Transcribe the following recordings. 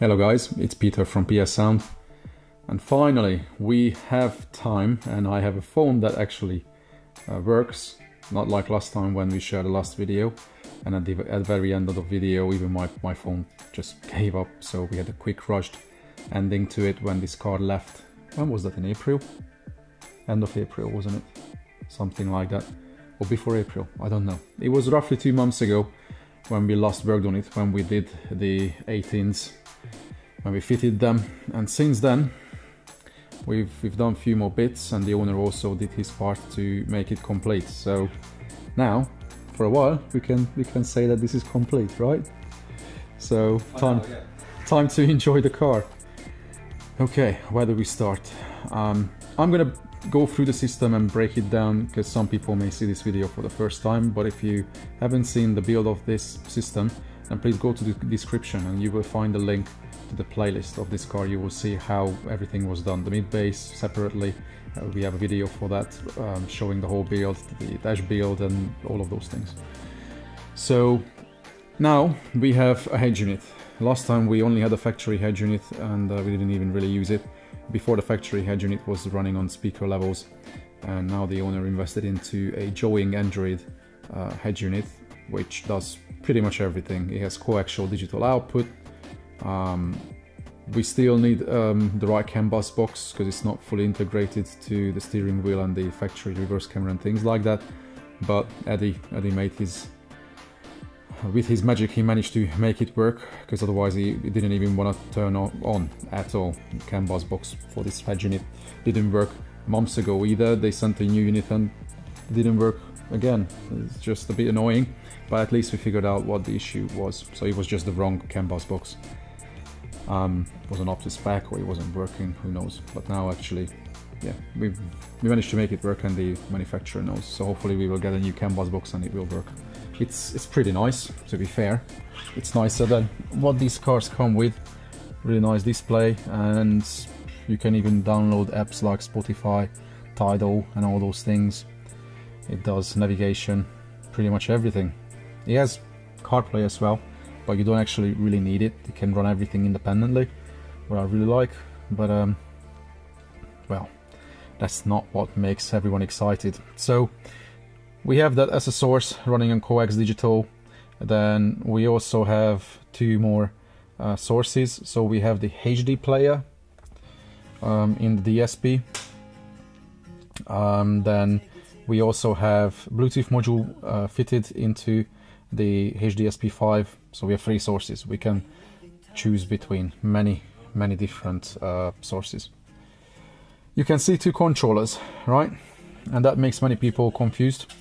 Hello guys, it's Peter from PS Sound. And finally, we have time and I have a phone that actually uh, works. Not like last time when we shared the last video. And at the, at the very end of the video, even my, my phone just gave up. So we had a quick rushed ending to it when this car left. When was that, in April? End of April, wasn't it? Something like that. Or before April, I don't know. It was roughly two months ago when we last worked on it, when we did the 18s when we fitted them and since then we've we've done a few more bits and the owner also did his part to make it complete. So now for a while we can we can say that this is complete right? So time time to enjoy the car. Okay where do we start? Um, I'm gonna go through the system and break it down because some people may see this video for the first time but if you haven't seen the build of this system then please go to the description and you will find the link to the playlist of this car. You will see how everything was done. The mid base separately. Uh, we have a video for that um, showing the whole build the dash build and all of those things. So now we have a head unit. Last time we only had a factory head unit and uh, we didn't even really use it. Before the factory head unit was running on speaker levels. And now the owner invested into a Joying Android uh, head unit which does pretty much everything. It has coaxial digital output, um, we still need um, the right CAN bus box because it's not fully integrated to the steering wheel and the factory reverse camera and things like that. But Eddie, Eddie made his with his magic he managed to make it work because otherwise he, he, didn't even want to turn on, at all. CAN bus box for this head unit didn't work months ago either. They sent a new unit and didn't work again. It's just a bit annoying, but at least we figured out what the issue was. So it was just the wrong CAN bus box um, wasn't up to spec or it wasn't working, who knows. But now actually, yeah, we we managed to make it work and the manufacturer knows. So hopefully we will get a new CAN bus box and it will work. It's, it's pretty nice, to be fair. It's nicer than what these cars come with. Really nice display and you can even download apps like Spotify, Tidal and all those things. It does navigation, pretty much everything. It has CarPlay as well, but you don't actually really need it. It can run everything independently, what I really like, but um, well, that's not what makes everyone excited. So we have that as a source running on coax digital. Then we also have two more uh, sources. So we have the HD player um, in the DSP. Um, then we also have Bluetooth module uh, fitted into the HDSP5 so we have three sources. We can choose between many many different uh, sources. You can see two controllers right? And that makes many people confused.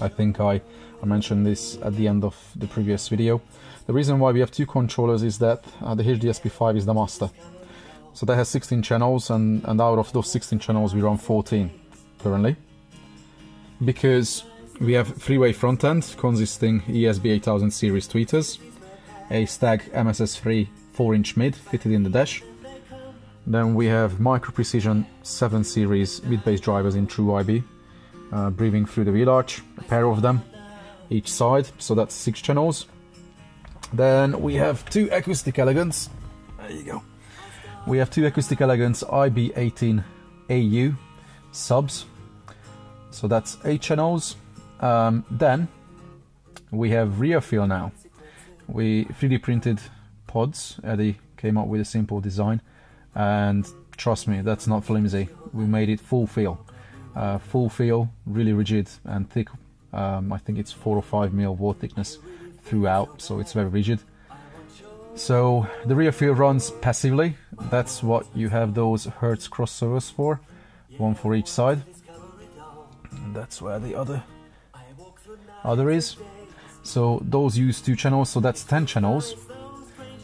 I think I, I mentioned this at the end of the previous video. The reason why we have two controllers is that uh, the HDSP5 is the master. So that has 16 channels and, and out of those 16 channels we run 14 currently because we have three-way front end consisting ESB 8000 series tweeters, a Steg MSS3 4-inch mid fitted in the dash. Then we have Micro Precision 7 series mid-bass drivers in true IB, uh, breathing through the wheel arch, a pair of them each side, so that's six channels. Then we have two Acoustic Elegance, there you go. We have two Acoustic Elegance IB18AU subs, so that's eight channels um, then we have rear fill now. We 3D printed pods. Eddie came up with a simple design, and trust me, that's not flimsy. We made it full feel. uh, full feel, really rigid and thick. Um, I think it's four or five mil wall thickness throughout, so it's very rigid. So the rear fill runs passively. That's what you have those Hertz crossovers for, one for each side. That's where the other other is. So those use two channels, so that's 10 channels.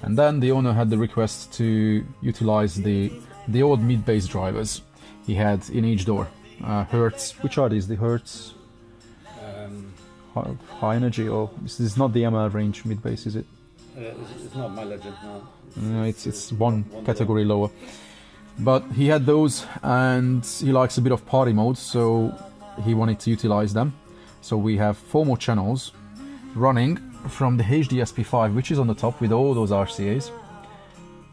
And then the owner had the request to utilize the, the old mid-bass drivers he had in each door. Uh, Hertz, which are these? The Hertz um, high, high, energy, or this is not the ML range mid-bass, is it? Uh, it's not Mille Legend, no. no it's, it's one, one category lower. But he had those and he likes a bit of party mode, so he wanted to utilize them. So we have four more channels running from the HDSP5, which is on the top with all those RCAs.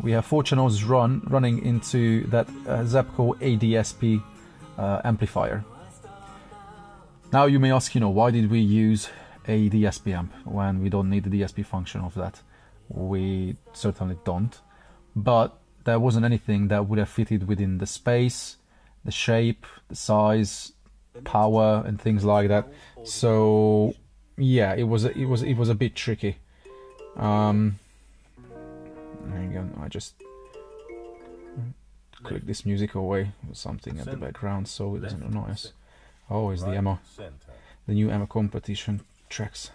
we have four channels run running into that uh, Zapco ADSP uh, amplifier. Now you may ask, you know, why did we use a DSP amp when we don't need the DSP function of that? We certainly don't, but there wasn't anything that would have fitted within the space, the shape, the size, power, and things like that. So yeah, it was it was it was a bit tricky. Um, hang on, I just click this music away or something at the background so it doesn't annoy us. Oh, it's the EMMA, the new EMMA competition tracks.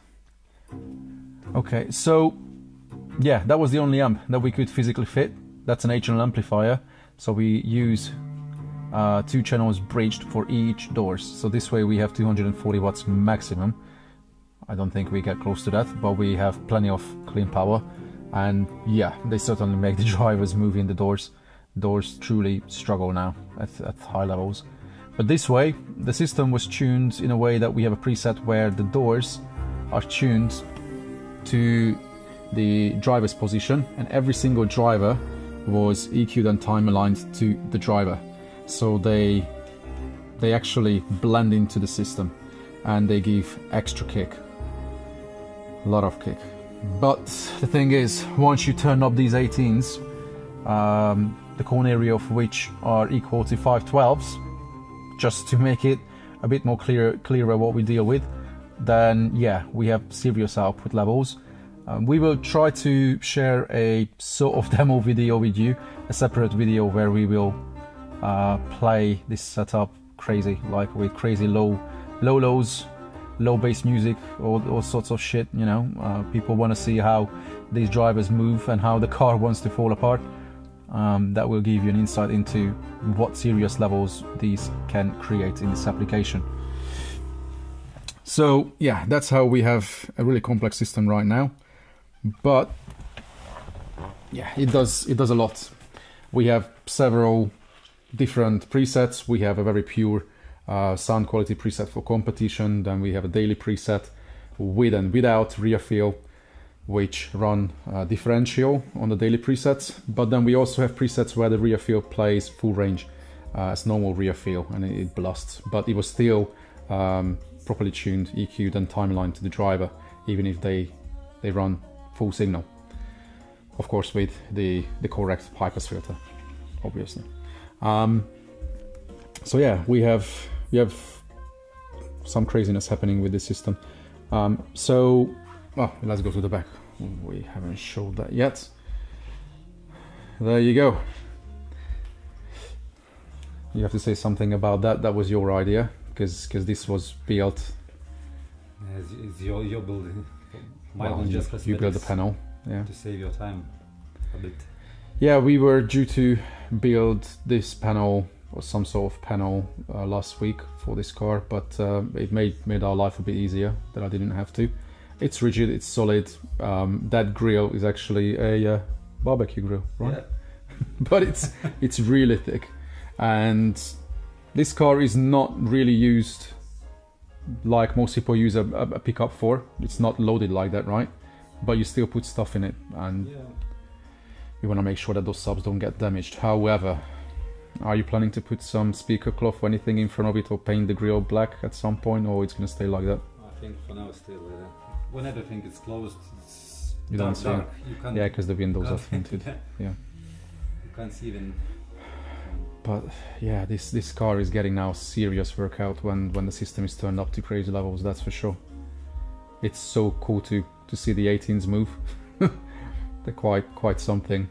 Okay, so yeah, that was the only amp that we could physically fit. That's an H&L amplifier, so we use uh, two channels bridged for each doors. So this way we have 240 watts maximum. I don't think we get close to that, but we have plenty of clean power. And yeah, they certainly make the drivers move in the doors. Doors truly struggle now at, at high levels. But this way, the system was tuned in a way that we have a preset where the doors are tuned to the driver's position and every single driver was EQ'd and time aligned to the driver so they they actually blend into the system and they give extra kick a lot of kick. But the thing is once you turn up these 18s um, the cone area of which are equal to 512s just to make it a bit more clear clearer what we deal with then yeah we have serious output levels. Um, we will try to share a sort of demo video with you a separate video where we will uh, play this setup crazy, like with crazy low, low lows, low bass music, all, all sorts of shit. You know, uh, people want to see how these drivers move and how the car wants to fall apart. Um, that will give you an insight into what serious levels these can create in this application. So yeah, that's how we have a really complex system right now. But yeah, it does it does a lot. We have several different presets. We have a very pure uh, sound quality preset for competition. Then we have a daily preset with and without rear fill, which run uh, differential on the daily presets. But then we also have presets where the rear fill plays full range uh, as normal rear fill and it, blasts. But it was still um, properly tuned, EQ'd and time aligned to the driver, even if they they run full signal. Of course, with the the correct pass filter, obviously. Um, so yeah, we have we have some craziness happening with this system. Um, so, oh, let's go to the back. We haven't showed that yet. There you go. You have to say something about that. That was your idea, because because this was built. It's, it's your your building. My well, just you built the panel. Yeah. To save your time a bit. Yeah, we were due to build this panel or some sort of panel uh, last week for this car, but uh, it made made our life a bit easier that I didn't have to. It's rigid, it's solid. Um, that grill is actually a uh, barbecue grill, right? Yeah. but it's it's really thick, and this car is not really used like most people use a, a pickup for. It's not loaded like that, right? But you still put stuff in it, and yeah you want to make sure that those subs don't get damaged. However, are you planning to put some speaker cloth or anything in front of it or paint the grill black at some point or it's going to stay like that? I think for now still, uh, when everything is closed, it's you dark, don't see dark. You yeah, because the windows are tinted. yeah. yeah. You can't see even. But yeah, this this car is getting now serious workout when when the system is turned up to crazy levels. That's for sure. It's so cool to to see the 18s move. They're quite quite something.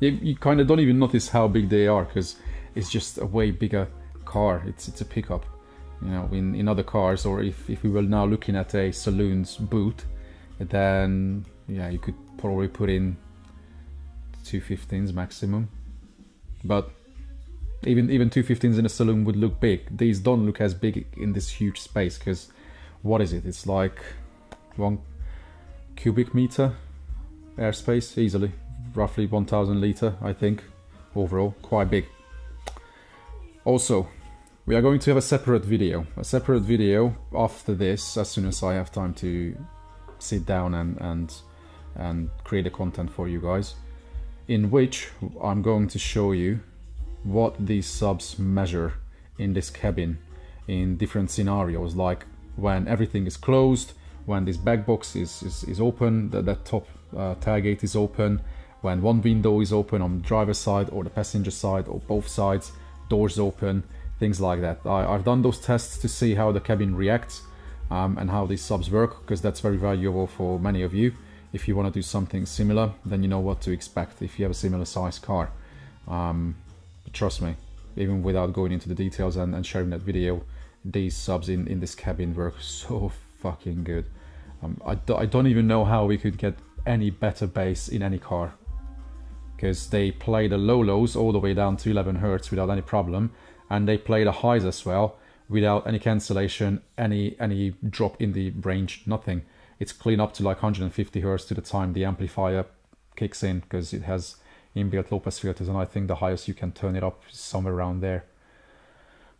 You, you kind of don't even notice how big they are because it's just a way bigger car. It's it's a pickup. You know, in, in other cars, or if, if we were now looking at a saloon's boot, then yeah, you could probably put in two 15s maximum. But even even two 15s in a saloon would look big. These don't look as big in this huge space because what is it? It's like one cubic meter airspace easily, roughly 1000 litre I think overall, quite big. Also, we are going to have a separate video, a separate video after this as soon as I have time to sit down and, and, and create the content for you guys. in which I'm going to show you what these subs measure in this cabin in different scenarios like when everything is closed when this back box is, is, is open that, that top uh, tailgate is open when one window is open on the driver's side or the passenger side or both sides doors open things like that. I, have done those tests to see how the cabin reacts um, and how these subs work because that's very valuable for many of you. If you want to do something similar then you know what to expect if you have a similar size car. Um, trust me even without going into the details and, and sharing that video these subs in, in this cabin work so fucking good. Um, I, do, I don't even know how we could get any better bass in any car. Because they play the low lows all the way down to 11 hertz without any problem and they play the highs as well without any cancellation any any drop in the range nothing. It's clean up to like 150 hertz to the time the amplifier kicks in because it has inbuilt low pass filters and I think the highest you can turn it up is somewhere around there.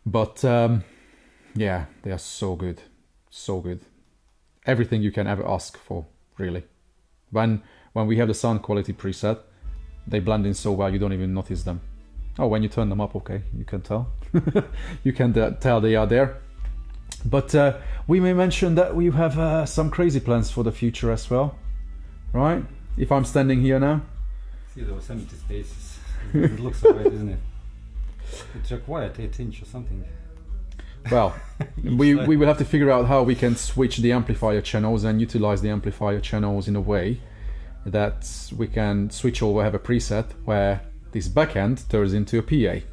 But um, yeah they are so good. So good everything you can ever ask for really when when we have the sound quality preset they blend in so well you don't even notice them oh when you turn them up okay you can tell you can uh, tell they are there but uh, we may mention that we have uh, some crazy plans for the future as well, right? If I'm standing here now. See those empty spaces. it looks alright, isn't it? It required 8 inch or something. Well, we, we will have to figure out how we can switch the amplifier channels and utilize the amplifier channels in a way that we can switch over, have a preset where this backend turns into a PA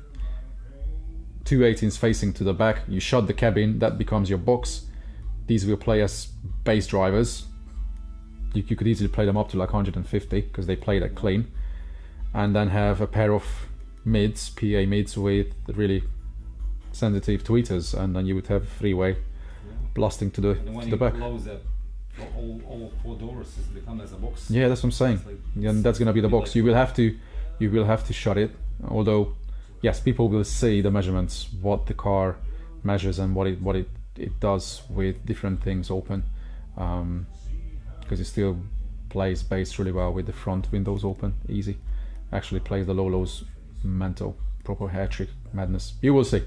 two 18s facing to the back, you shut the cabin, that becomes your box. These will play as bass drivers. You, you could easily play them up to like 150 because they play that clean. And then have a pair of mids, PA mids with really sensitive tweeters, and then you would have freeway yeah. blasting to the to the back. All, all four doors become as a box. Yeah, that's what I'm saying. Like, and that's gonna be the box. Like you will have to, you will have to shut it. Although yes, people will see the measurements, what the car measures and what it what it, it does with different things open, because um, it still plays bass really well with the front windows open, easy. Actually plays the low lows mental, proper hair trick madness. You will see.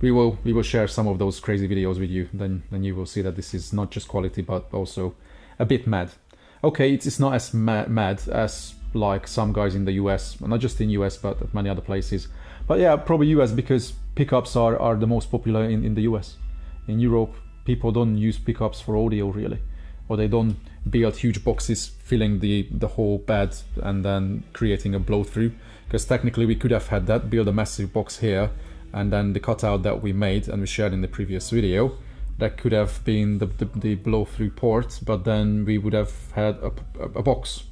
We will we will share some of those crazy videos with you. Then then you will see that this is not just quality but also a bit mad. Okay, it's, it's not as mad, mad as like some guys in the US, not just in US but many other places but yeah, probably US because pickups are, are the most popular in, in the US. In Europe, people don't use pickups for audio really, or they don't build huge boxes filling the, the whole bed and then creating a blow through. Because technically, we could have had that, build a massive box here, and then the cutout that we made and we shared in the previous video, that could have been the, the, the blow through port, but then we would have had a, a, a box.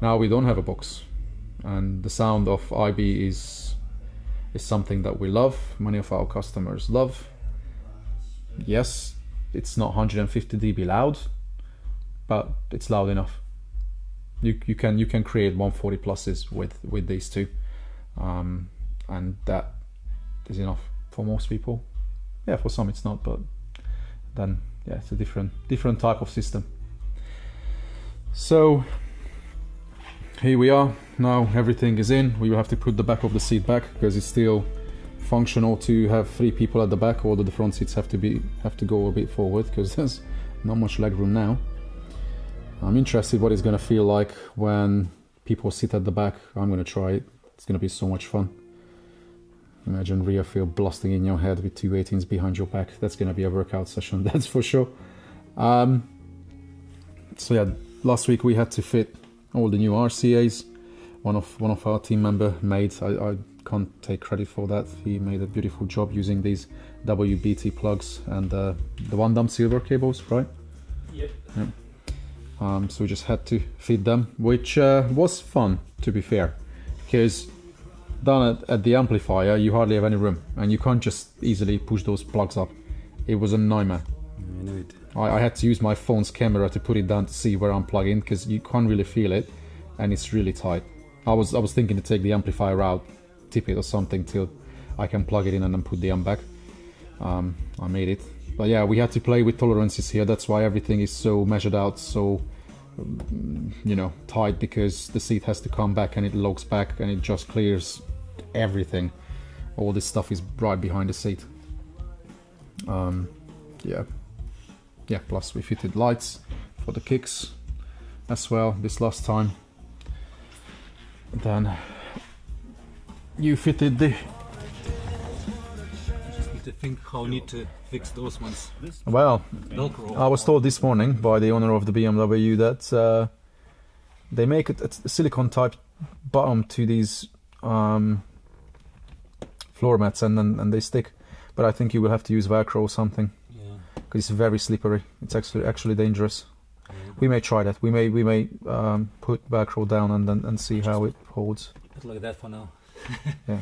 Now we don't have a box, and the sound of IB is is something that we love, many of our customers love. Yes, it's not 150 dB loud, but it's loud enough. You, you can you can create 140 pluses with with these two, um, and that is enough for most people. Yeah, for some it's not, but then yeah, it's a different different type of system. So here we are now everything is in we will have to put the back of the seat back because it's still functional to have three people at the back although the front seats have to be have to go a bit forward because there's not much leg room now I'm interested what it's gonna feel like when people sit at the back I'm gonna try it it's gonna be so much fun imagine rear fill blasting in your head with two 18s behind your back that's gonna be a workout session that's for sure um, so yeah last week we had to fit all the new RCAs. One of one of our team member made. I, I can't take credit for that. He made a beautiful job using these WBT plugs and uh, the Van Damme silver cables, right? Yep. Yeah. Um, so we just had to feed them, which uh, was fun to be fair, because down at, at, the amplifier you hardly have any room, and you can't just easily push those plugs up. It was a nightmare. I know it. I, I, had to use my phone's camera to put it down to see where I'm plugging because you can't really feel it and it's really tight. I was I was thinking to take the amplifier out, tip it or something till I can plug it in and then put the amp back. Um, I made it. But yeah, we had to play with tolerances here. That's why everything is so measured out, so mm, you know tight because the seat has to come back and it locks back and it just clears everything. All this stuff is right behind the seat um, yeah. Yeah plus we fitted lights for the kicks as well this last time. Then you fitted the think how need to fix those ones. well. I was told this morning by the owner of the BMW that uh, they make a, a silicone type bottom to these um, floor mats and, and and they stick. But I think you will have to use Velcro or something Yeah. because it's very slippery. It's actually actually dangerous. We may try that. We may we may um, put Velcro down and then and see how it holds Put like that for now. yeah,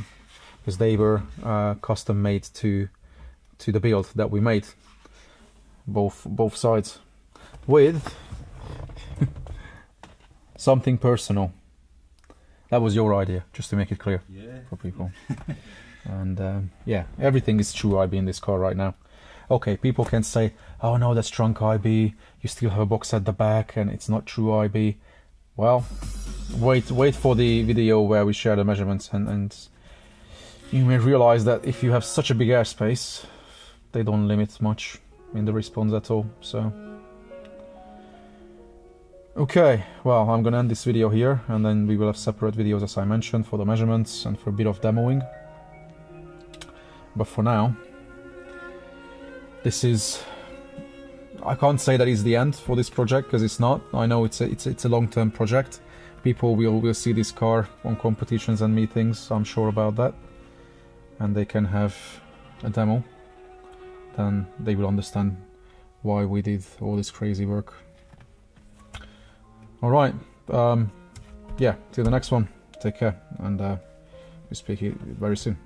because they were uh, custom made to to the build that we made both both sides with something personal. That was your idea just to make it clear Yeah. for people. And um, yeah everything is true IB in this car right now. Okay people can say oh no that's trunk IB you still have a box at the back and it's not true IB well wait wait for the video where we share the measurements and, and you may realize that if you have such a big airspace they don't limit much in the response at all so. Okay well i'm gonna end this video here and then we will have separate videos as i mentioned for the measurements and for a bit of demoing. But for now this is i can't say that is the end for this project because it's not. I know it's a, it's, a- it's a long-term project. People will, will see this car on competitions and meetings i'm sure about that. And they can have a demo then they will understand why we did all this crazy work. All right um yeah till the next one. Take care and uh we speak very soon